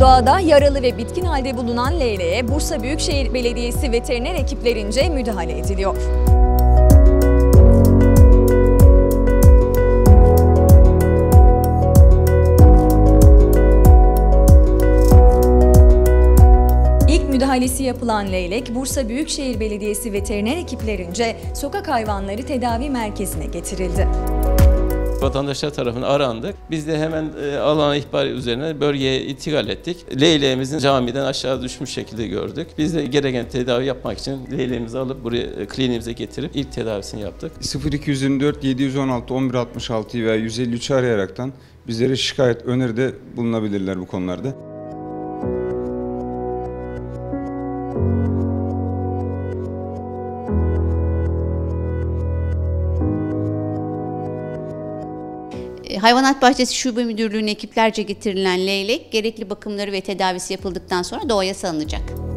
Doğada yaralı ve bitkin halde bulunan leyleğe Bursa Büyükşehir Belediyesi veteriner ekiplerince müdahale ediliyor. Müdahalesi yapılan leylek Bursa Büyükşehir Belediyesi veteriner ekiplerince sokak hayvanları tedavi merkezine getirildi. Vatandaşlar tarafından arandık. Biz de hemen e, alana ihbar üzerine bölgeye intikal ettik. Leyleğimizin camiden aşağı düşmüş şekilde gördük. Biz de gereken tedavi yapmak için leyleğimizi alıp buraya e, kliniğimize getirip ilk tedavisini yaptık. 0224 716 1166 veya 153 arayaraktan bizlere şikayet öneride bulunabilirler bu konularda. Hayvanat Bahçesi Şube Müdürlüğü'ne ekiplerce getirilen leylek gerekli bakımları ve tedavisi yapıldıktan sonra doğaya salınacak.